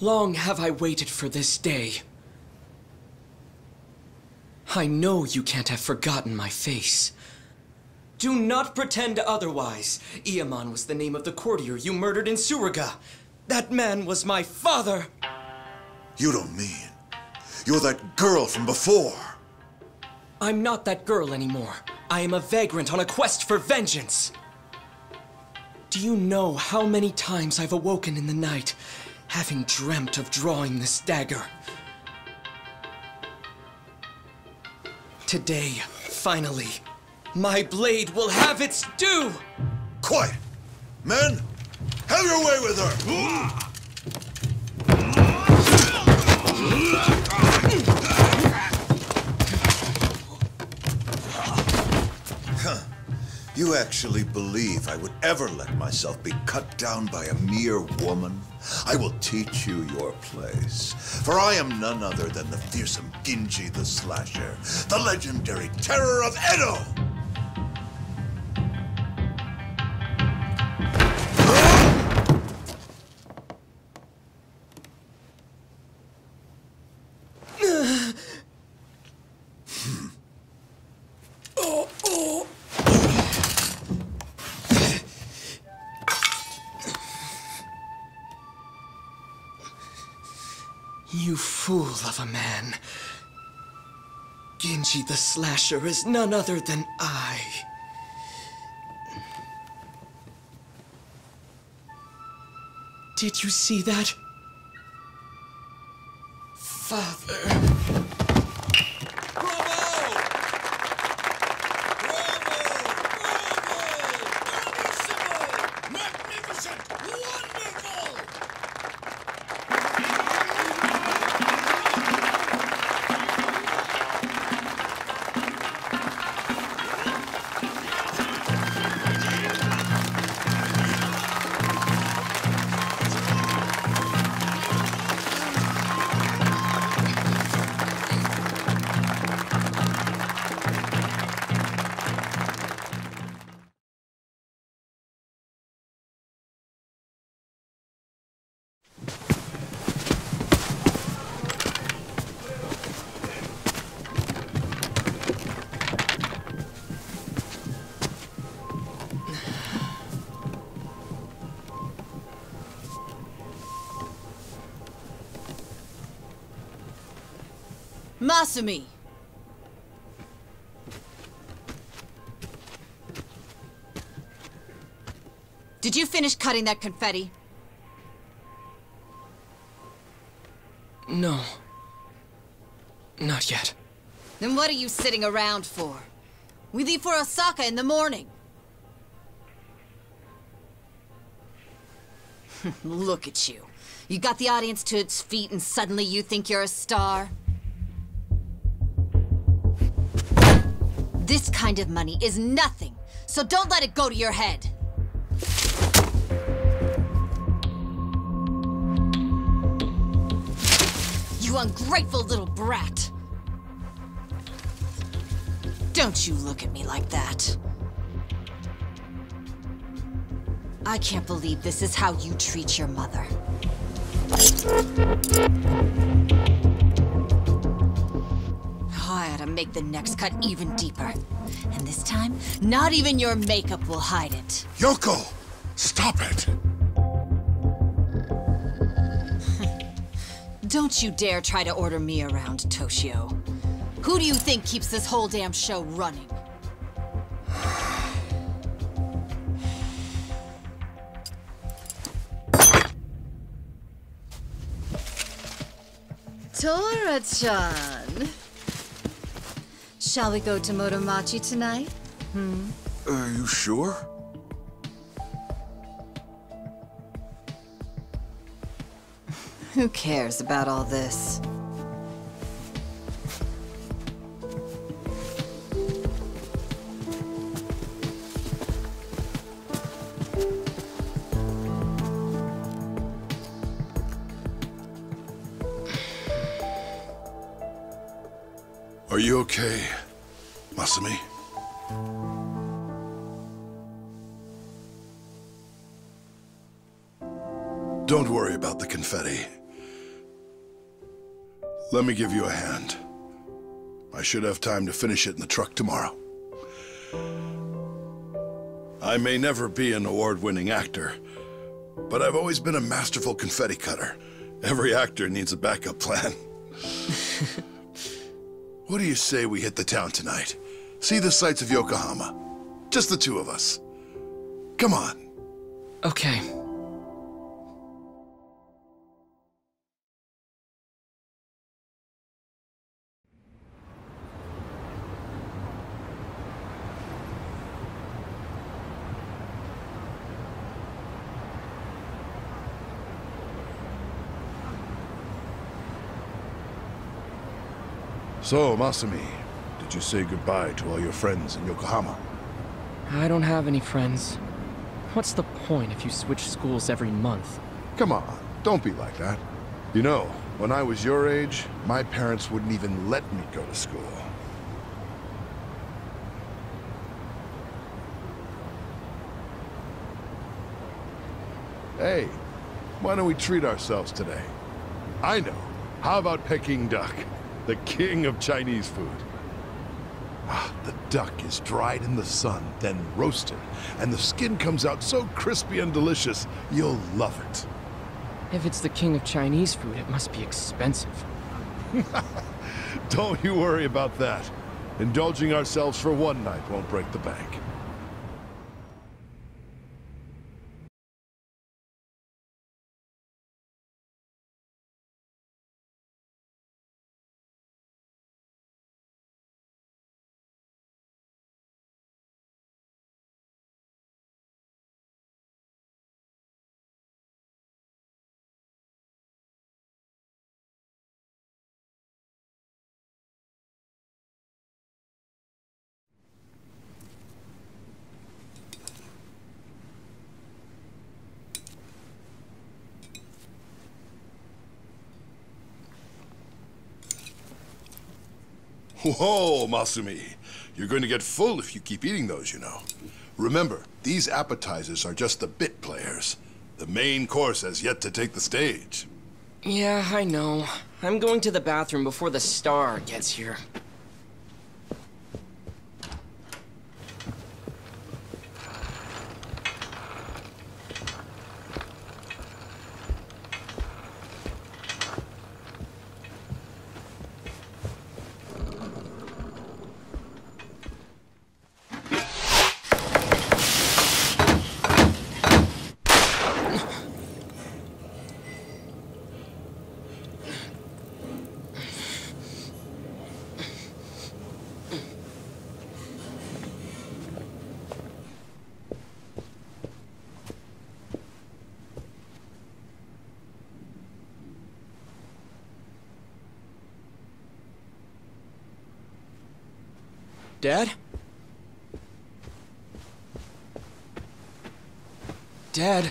Long have I waited for this day. I know you can't have forgotten my face. Do not pretend otherwise. Iamon was the name of the courtier you murdered in Suruga. That man was my father. You don't mean you're that girl from before? I'm not that girl anymore. I am a vagrant on a quest for vengeance. Do you know how many times I've awoken in the night, having dreamt of drawing this dagger? Today, finally, my blade will have its due! Quiet! Men, have your way with her! You actually believe I would ever let myself be cut down by a mere woman? I will teach you your place. For I am none other than the fearsome Ginji the Slasher, the legendary terror of Edo! The Slasher is none other than I. Did you see that? Father. Masumi! Did you finish cutting that confetti? No. Not yet. Then what are you sitting around for? We leave for Osaka in the morning. Look at you. You got the audience to its feet and suddenly you think you're a star? This kind of money is nothing, so don't let it go to your head. You ungrateful little brat. Don't you look at me like that. I can't believe this is how you treat your mother. I ought to make the next cut even deeper. And this time, not even your makeup will hide it. Yoko! Stop it! Don't you dare try to order me around, Toshio. Who do you think keeps this whole damn show running? Tora-chan. Shall we go to Motomachi tonight? Hmm? Are you sure? Who cares about all this? Are you okay, Masumi? Don't worry about the confetti. Let me give you a hand. I should have time to finish it in the truck tomorrow. I may never be an award-winning actor, but I've always been a masterful confetti cutter. Every actor needs a backup plan. what do you say we hit the town tonight? See the sights of Yokohama. Just the two of us. Come on. Okay. So, Masumi, did you say goodbye to all your friends in Yokohama? I don't have any friends. What's the point if you switch schools every month? Come on, don't be like that. You know, when I was your age, my parents wouldn't even let me go to school. Hey, why don't we treat ourselves today? I know. How about Peking duck? The king of Chinese food. Ah, the duck is dried in the sun, then roasted, and the skin comes out so crispy and delicious, you'll love it. If it's the king of Chinese food, it must be expensive. Don't you worry about that. Indulging ourselves for one night won't break the bank. Whoa, Masumi. You're going to get full if you keep eating those, you know. Remember, these appetizers are just the bit players. The main course has yet to take the stage. Yeah, I know. I'm going to the bathroom before the star gets here. Dad?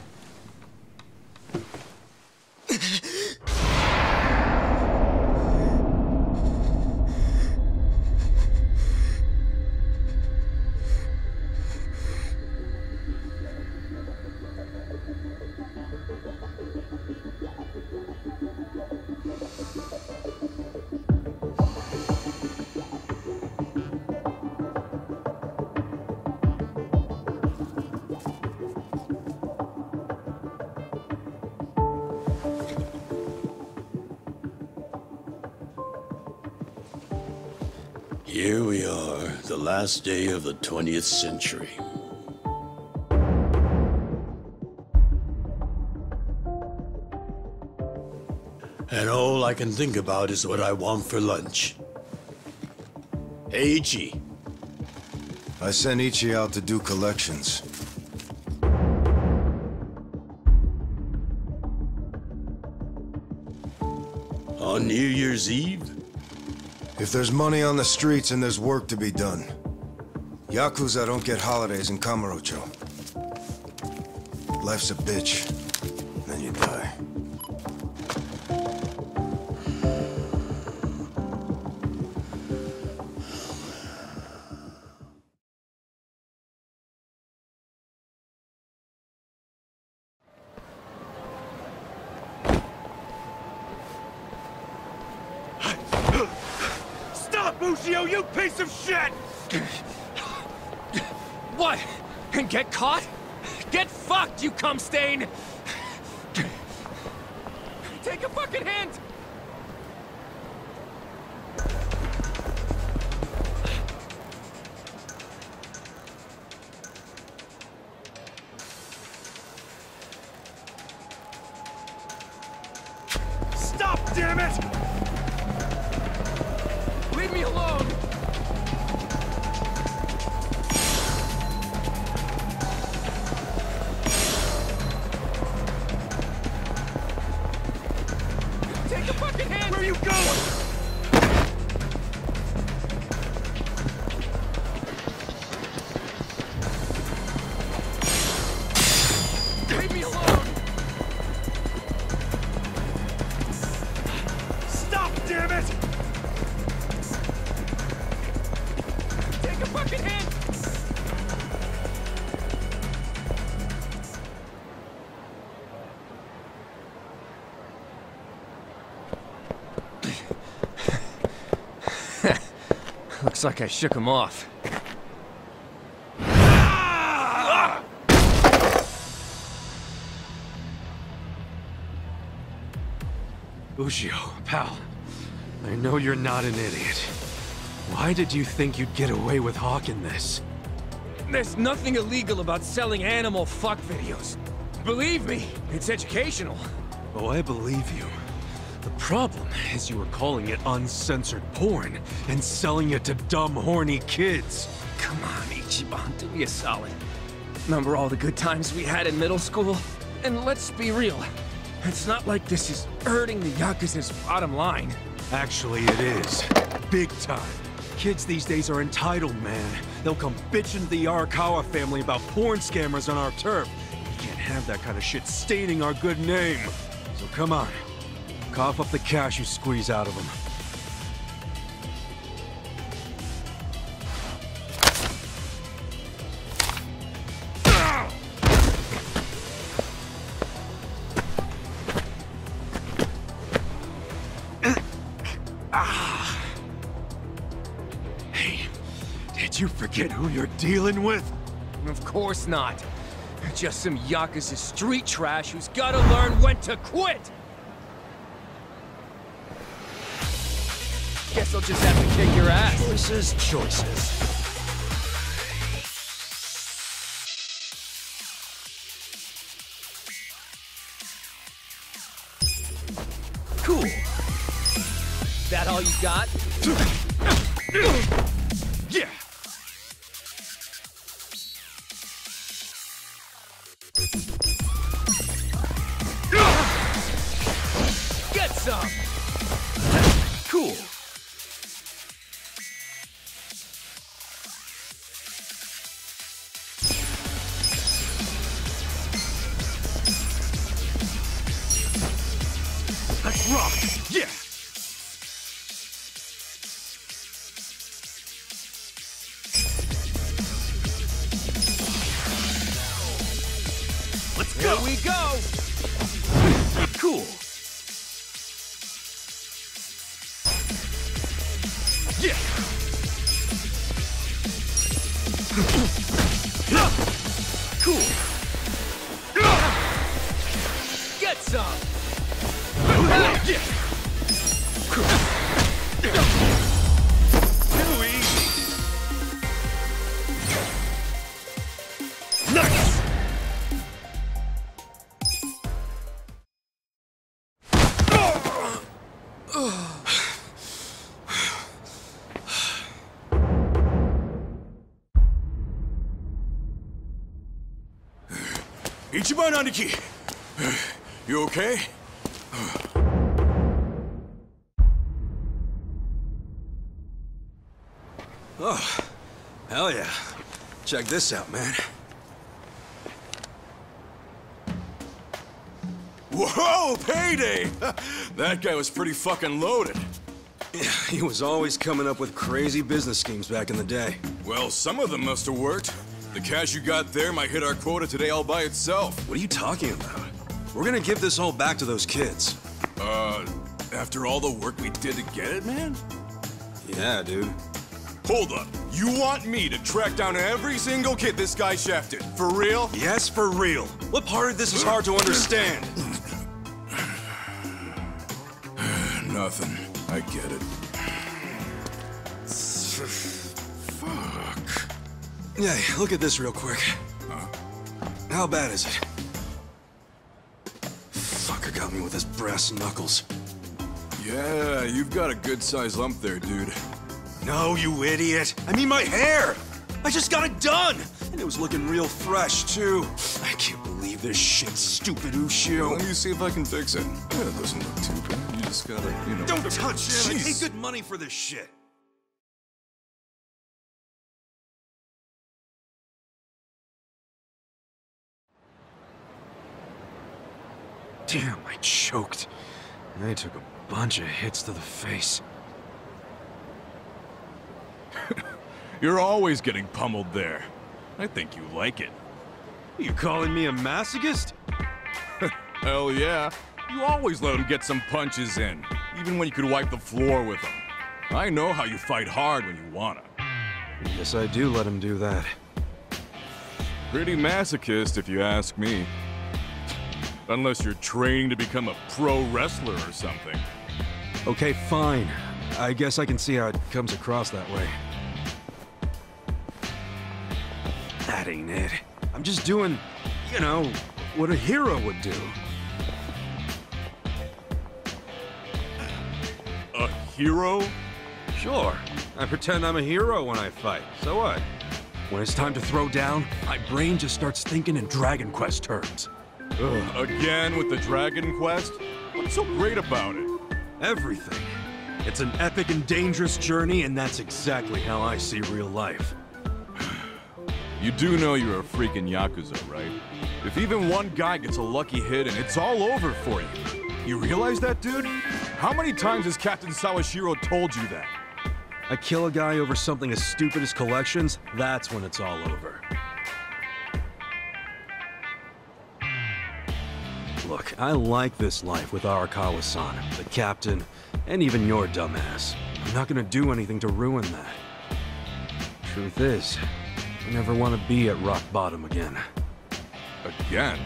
Last day of the 20th century. And all I can think about is what I want for lunch. Hey, Ichi. I sent Ichi out to do collections. On New Year's Eve? If there's money on the streets and there's work to be done. Yakuza don't get holidays in Kamurocho. Life's a bitch. Then you die. Caught? Get fucked, you cum stain! Like I shook him off. Ushio, pal. I know you're not an idiot. Why did you think you'd get away with hawking this? There's nothing illegal about selling animal fuck videos. Believe me, it's educational. Oh, I believe you. The problem is you were calling it uncensored porn and selling it to dumb, horny kids. Come on, Ichiban, do me a solid. Remember all the good times we had in middle school? And let's be real, it's not like this is hurting the Yakuza's bottom line. Actually, it is. Big time. Kids these days are entitled, man. They'll come bitching to the Arakawa family about porn scammers on our turf. We can't have that kind of shit staining our good name. So come on. Cough up the cash you squeeze out of them. Hey, did you forget who you're dealing with? Of course not. Just some Yakuza street trash who's gotta learn when to quit! I'll just have to kick your ass. Choices, choices. Rock! Yeah! Ichiban Aniki! You okay? Oh, hell yeah. Check this out, man. Whoa, payday! that guy was pretty fucking loaded. Yeah, he was always coming up with crazy business schemes back in the day. Well, some of them must have worked. The cash you got there might hit our quota today all by itself. What are you talking about? We're gonna give this all back to those kids. Uh, after all the work we did to get it, man? Yeah, dude. Hold up. You want me to track down every single kid this guy shafted? For real? Yes, for real. What part of this is hard to understand? Nothing. I get it. Yeah, look at this real quick. Huh? How bad is it? Fucker got me with his brass knuckles. Yeah, you've got a good-sized lump there, dude. No, you idiot! I mean my hair! I just got it done! And it was looking real fresh, too. I can't believe this shit, stupid Ushio. Let me see if I can fix it. Yeah, it doesn't look too bad. You just gotta, you know... Don't touch it! I pay good money for this shit. Damn, I choked. I took a bunch of hits to the face. You're always getting pummeled there. I think you like it. You calling me a masochist? Hell yeah. You always let him get some punches in, even when you could wipe the floor with him. I know how you fight hard when you wanna. Yes, I do let him do that. Pretty masochist, if you ask me. Unless you're training to become a pro wrestler or something. Okay, fine. I guess I can see how it comes across that way. That ain't it. I'm just doing, you know, what a hero would do. A hero? Sure, I pretend I'm a hero when I fight. So what? When it's time to throw down, my brain just starts thinking in Dragon Quest terms. Ugh, again with the Dragon Quest? What's so great about it? Everything. It's an epic and dangerous journey, and that's exactly how I see real life. You do know you're a freaking Yakuza, right? If even one guy gets a lucky hit and it's all over for you. You realize that, dude? How many times has Captain Sawashiro told you that? I kill a guy over something as stupid as collections, that's when it's all over. I like this life with Arakawa-san, the captain, and even your dumbass. I'm not gonna do anything to ruin that. Truth is, I never want to be at rock bottom again. Again?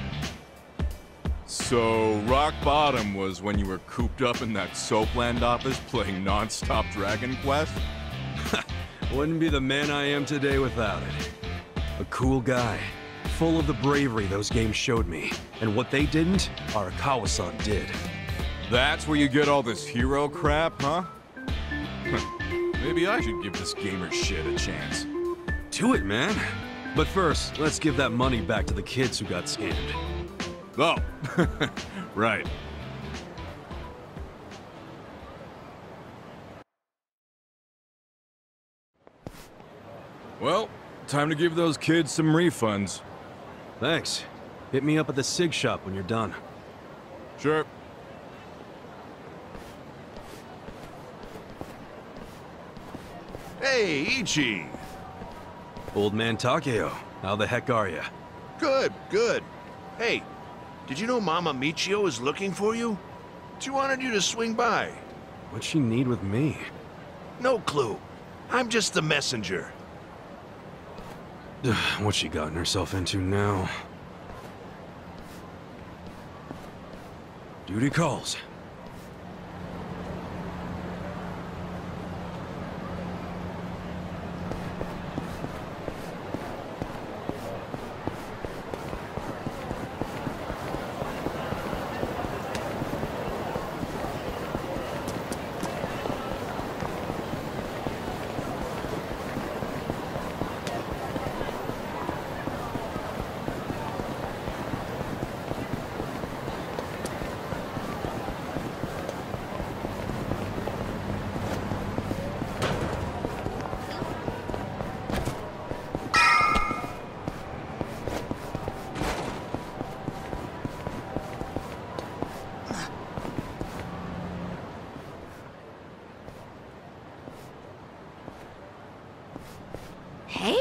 So, rock bottom was when you were cooped up in that Soapland office playing non-stop Dragon Quest? Wouldn't be the man I am today without it. A cool guy, full of the bravery those games showed me. And what they didn't, Arakawa-san did. That's where you get all this hero crap, huh? Maybe I should give this gamer shit a chance. Do it, man. But first, let's give that money back to the kids who got scammed. Oh, right. Well, time to give those kids some refunds. Thanks. Hit me up at the SIG shop when you're done. Sure. Hey, Ichi! Old man Takeo, how the heck are ya? Good, good. Hey, did you know Mama Michio is looking for you? She wanted you to swing by. What'd she need with me? No clue. I'm just the messenger. What's she gotten herself into now? Duty calls.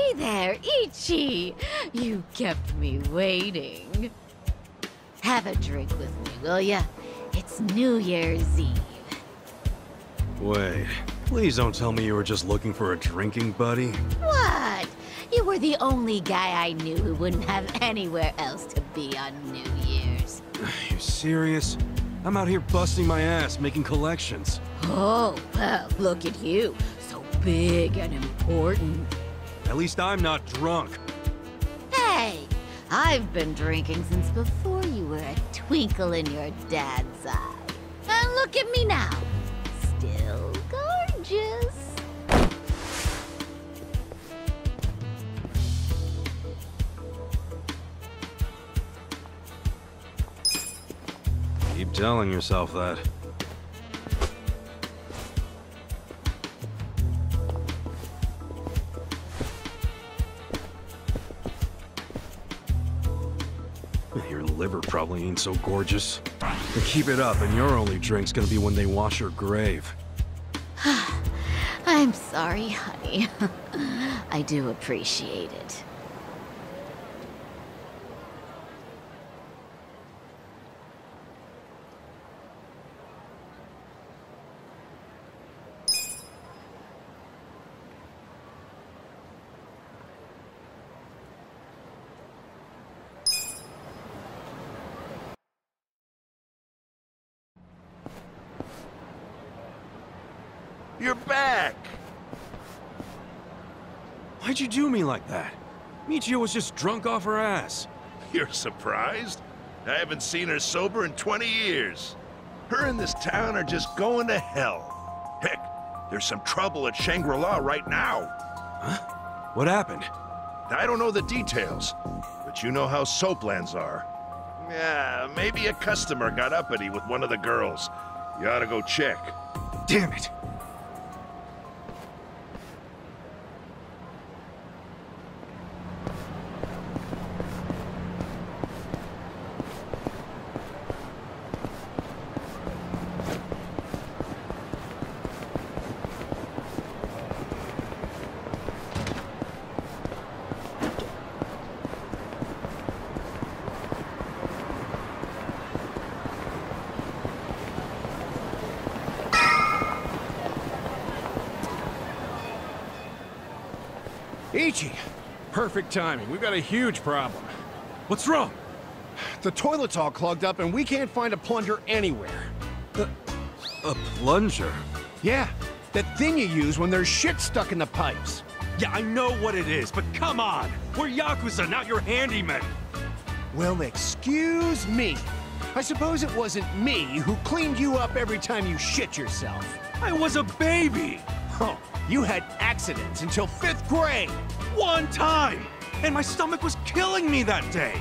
Hey there, Ichi! You kept me waiting. Have a drink with me, will ya? It's New Year's Eve. Wait, Please don't tell me you were just looking for a drinking buddy. What? You were the only guy I knew who wouldn't have anywhere else to be on New Year's. You serious? I'm out here busting my ass, making collections. Oh, well, look at you. So big and important. At least I'm not drunk. Hey, I've been drinking since before you were a twinkle in your dad's eye. And look at me now. Still gorgeous. Keep telling yourself that. Probably ain't so gorgeous. But keep it up, and your only drink's gonna be when they wash your grave. I'm sorry, honey. I do appreciate it. You're back! Why'd you do me like that? Michio was just drunk off her ass. You're surprised? I haven't seen her sober in 20 years. Her and this town are just going to hell. Heck, there's some trouble at Shangri-La right now. Huh? What happened? I don't know the details, but you know how soaplands are. Yeah, maybe a customer got uppity with one of the girls. You ought to go check. Damn it! Ichi! Perfect timing. We've got a huge problem. What's wrong? The toilet's all clogged up and we can't find a plunger anywhere. A plunger? Yeah, that thing you use when there's shit stuck in the pipes. Yeah, I know what it is, but come on! We're Yakuza, not your handyman! Well, excuse me. I suppose it wasn't me who cleaned you up every time you shit yourself. I was a baby! Huh. You had accidents until fifth grade. One time! And my stomach was killing me that day!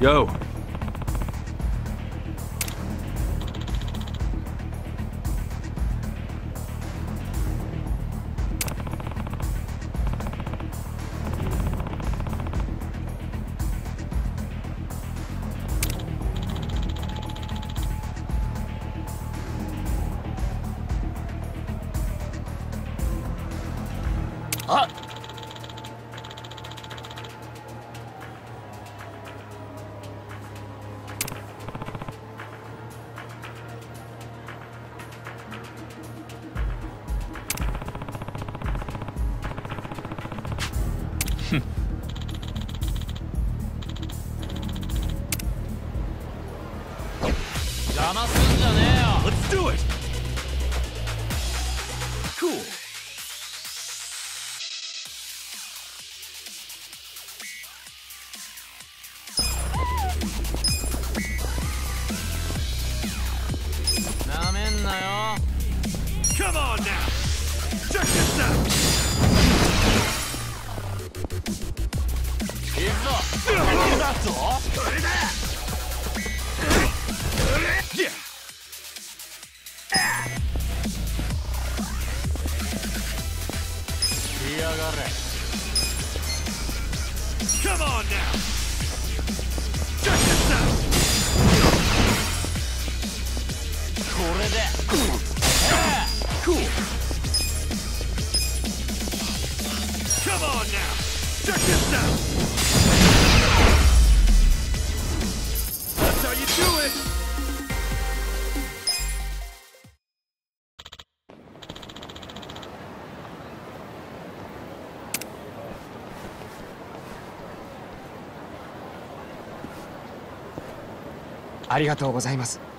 Yo, Come on now! Check this out! Yeah! ありがとうございます。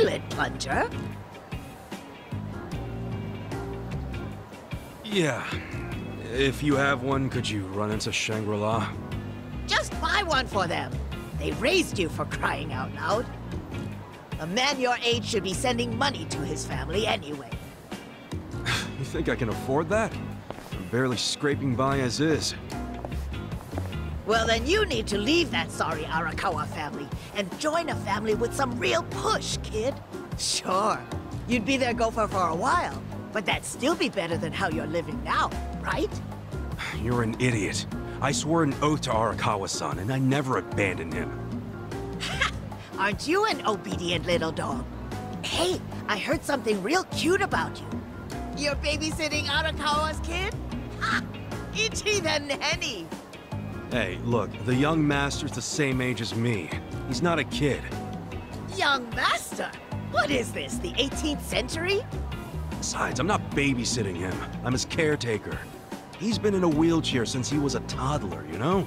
Toilet plunger? Yeah. If you have one, could you run into Shangri-La? Just buy one for them. They raised you for crying out loud. A man your age should be sending money to his family anyway. You think I can afford that? I'm barely scraping by as is. Well, then you need to leave that sorry Arakawa family and join a family with some real push, kid. Sure, you'd be their gopher for a while, but that'd still be better than how you're living now, right? You're an idiot. I swore an oath to Arakawa-san, and I never abandoned him. Aren't you an obedient little dog? Hey, I heard something real cute about you. You're babysitting Arakawa's kid? Ha! Ichi the nanny! Hey, look, the young master's the same age as me. He's not a kid. Young master! What is this, the 18th century? Besides, I'm not babysitting him. I'm his caretaker. He's been in a wheelchair since he was a toddler, you know?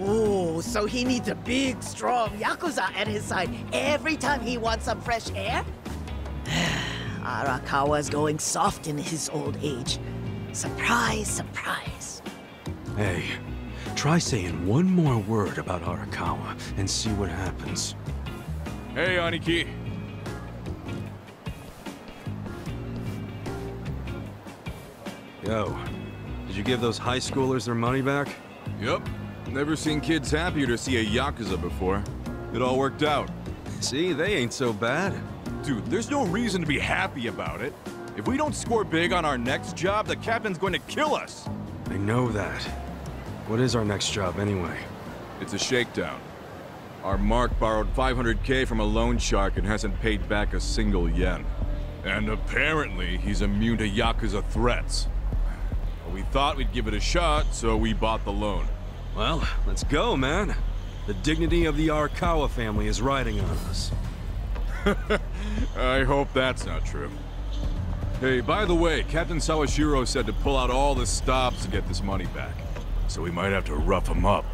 Oh, so he needs a big, strong Yakuza at his side every time he wants some fresh air? Arakawa's going soft in his old age. Surprise, surprise. Hey, try saying one more word about Arakawa and see what happens. Hey, Aniki. Yo, did you give those high schoolers their money back? Yep. Never seen kids happier to see a Yakuza before. It all worked out. See, they ain't so bad. Dude, there's no reason to be happy about it. If we don't score big on our next job, the captain's going to kill us. I know that. What is our next job, anyway? It's a shakedown. Our Mark borrowed 500k from a loan shark and hasn't paid back a single yen. And apparently, he's immune to Yakuza threats. We thought we'd give it a shot, so we bought the loan. Well, let's go, man. The dignity of the Arakawa family is riding on us. I hope that's not true. Hey, by the way, Captain Sawashiro said to pull out all the stops to get this money back. So we might have to rough him up.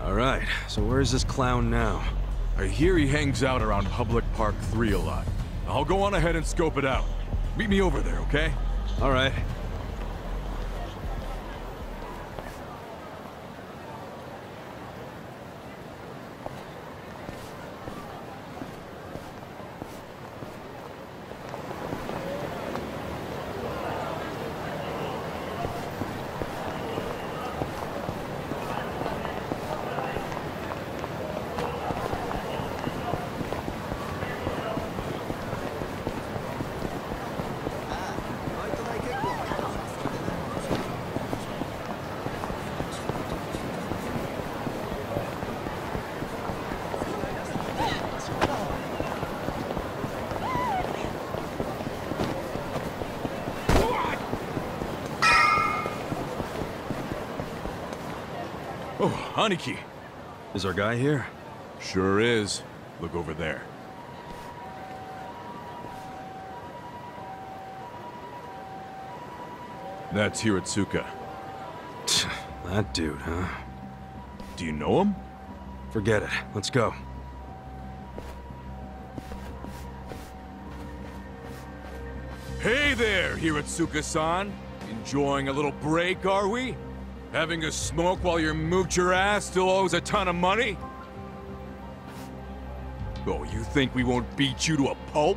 Alright, so where's this clown now? I hear he hangs out around Public Park 3 a lot. I'll go on ahead and scope it out. Meet me over there, okay? Alright. Oh, Aniki. Is our guy here? Sure is. Look over there. That's Hiratsuka. that dude, huh? Do you know him? Forget it. Let's go. Hey there, Hiratsuka-san. Enjoying a little break, are we? Having a smoke while your moocher ass still owes a ton of money? Oh, you think we won't beat you to a pulp?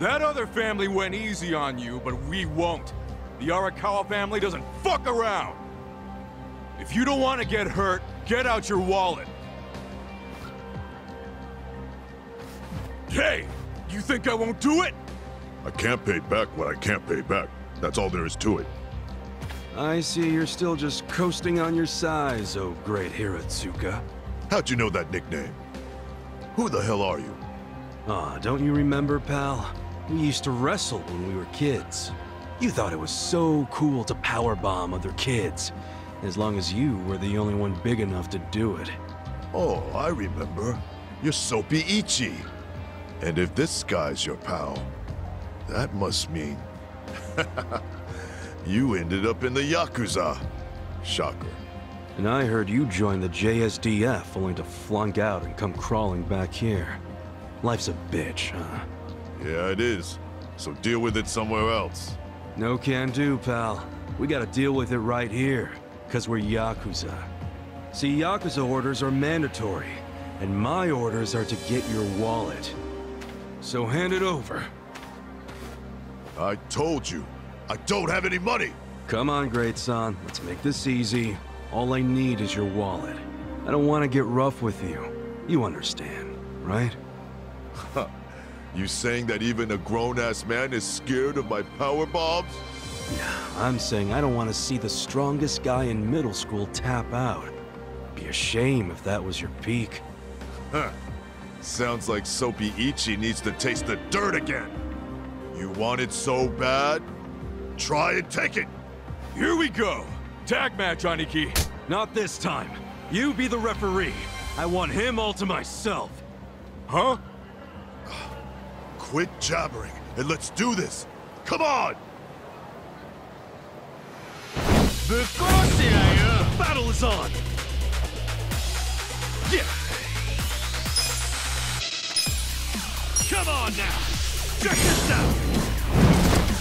That other family went easy on you, but we won't. The Arakawa family doesn't fuck around. If you don't want to get hurt, get out your wallet. Hey, you think I won't do it? I can't pay back what I can't pay back. That's all there is to it. I see you're still just coasting on your size, oh great Hiratsuka. How'd you know that nickname? Who the hell are you? Ah, don't you remember, pal? We used to wrestle when we were kids. You thought it was so cool to powerbomb other kids, as long as you were the only one big enough to do it. Oh, I remember. You're Soapy Ichi. And if this guy's your pal, that must mean... you ended up in the Yakuza. Shocker. And I heard you joined the JSDF only to flunk out and come crawling back here. Life's a bitch, huh? Yeah, it is. So deal with it somewhere else. No can do, pal. We gotta deal with it right here, because we're Yakuza. See, Yakuza orders are mandatory, and my orders are to get your wallet. So hand it over. I told you, I don't have any money! Come on, great son. Let's make this easy. All I need is your wallet. I don't want to get rough with you. You understand, right? you saying that even a grown-ass man is scared of my power bombs? I'm saying I don't want to see the strongest guy in middle school tap out. Be a shame if that was your peak. Huh. Sounds like Soapy Ichi needs to taste the dirt again. You want it so bad? Try and take it! Here we go! Tag match, Aniki! Not this time. You be the referee. I want him all to myself. Huh? Quit jabbering and let's do this! Come on! Battle is on! Yeah! Come on now! Check this out!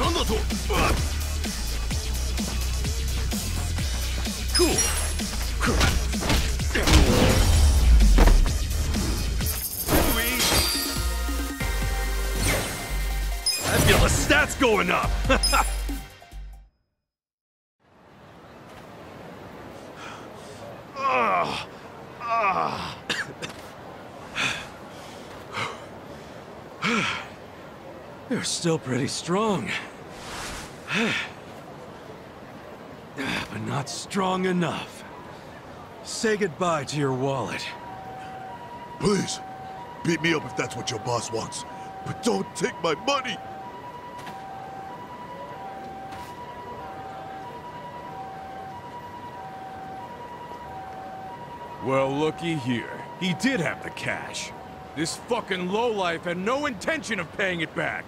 Yeah! Let's rock! Nandato! Cool! I feel the stats going up! Ah! Ah! You're still pretty strong. but not strong enough. Say goodbye to your wallet. Please, beat me up if that's what your boss wants. But don't take my money! Well, looky here. He did have the cash. This fucking lowlife had no intention of paying it back.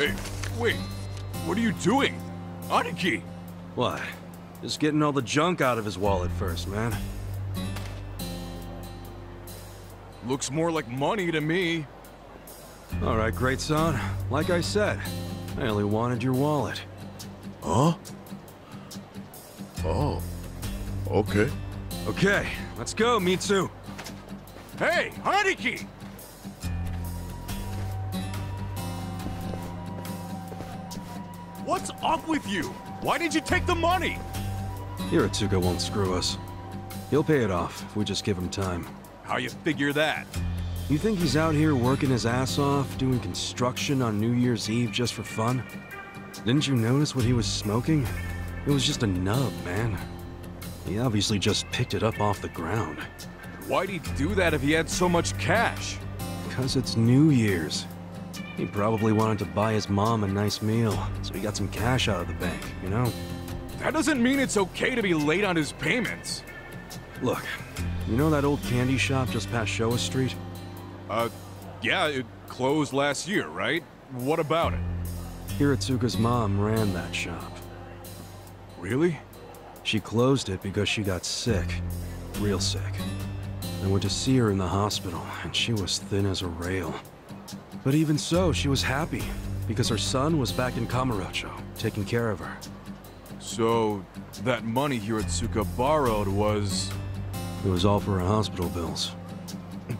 Hey, wait. What are you doing? Aniki! Why? Just getting all the junk out of his wallet first, man. Looks more like money to me. All right, great son. Like I said, I only wanted your wallet. Huh? Oh. Okay. Okay, let's go, Mitsu. Hey, Aniki! What's up with you? Why did you take the money? Hiratsuka won't screw us. He'll pay it off if we just give him time. How you figure that? You think he's out here working his ass off, doing construction on New Year's Eve just for fun? Didn't you notice what he was smoking? It was just a nub, man. He obviously just picked it up off the ground. Why'd he do that if he had so much cash? Because it's New Year's. He probably wanted to buy his mom a nice meal, so he got some cash out of the bank, you know? That doesn't mean it's okay to be late on his payments. Look, you know that old candy shop just past Showa Street? Uh, yeah, it closed last year, right? What about it? Hiratsuka's mom ran that shop. Really? She closed it because she got sick. Real sick. I went to see her in the hospital, and she was thin as a rail. But even so, she was happy, because her son was back in Kamurocho, taking care of her. So, that money Hiratsuka borrowed was... It was all for her hospital bills.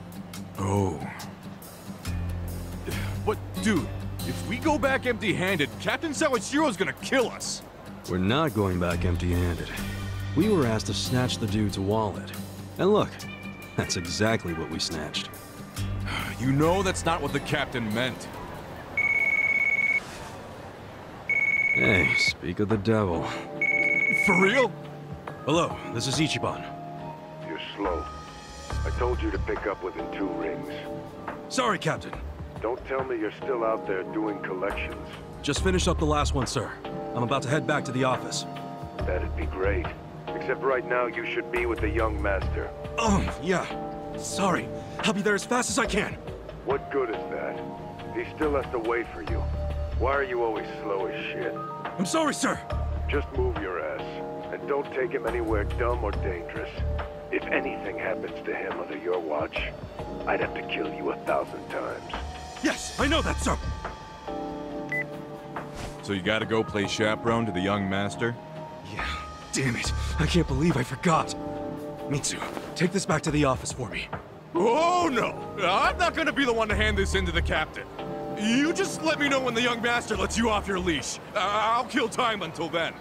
Oh. But, dude, if we go back empty-handed, Captain Sawashiro's gonna kill us! We're not going back empty-handed. We were asked to snatch the dude's wallet. And look, that's exactly what we snatched. You know that's not what the captain meant. Hey, speak of the devil. For real? Hello, this is Ichiban. You're slow. I told you to pick up within two rings. Sorry, Captain. Don't tell me you're still out there doing collections. Just finished up the last one, sir. I'm about to head back to the office. That'd be great. Except right now you should be with the young master. Oh, yeah. Sorry. I'll be there as fast as I can. What good is that? He still has to wait for you. Why are you always slow as shit? I'm sorry, sir. Just move your ass. And don't take him anywhere dumb or dangerous. If anything happens to him under your watch, I'd have to kill you a thousand times. Yes, I know that, sir. So you gotta go play chaperone to the young master? Yeah, damn it. I can't believe I forgot. Mitsu, take this back to the office for me. Oh, no! I'm not gonna be the one to hand this in to the captain. You just let me know when the young master lets you off your leash. I'll kill time until then.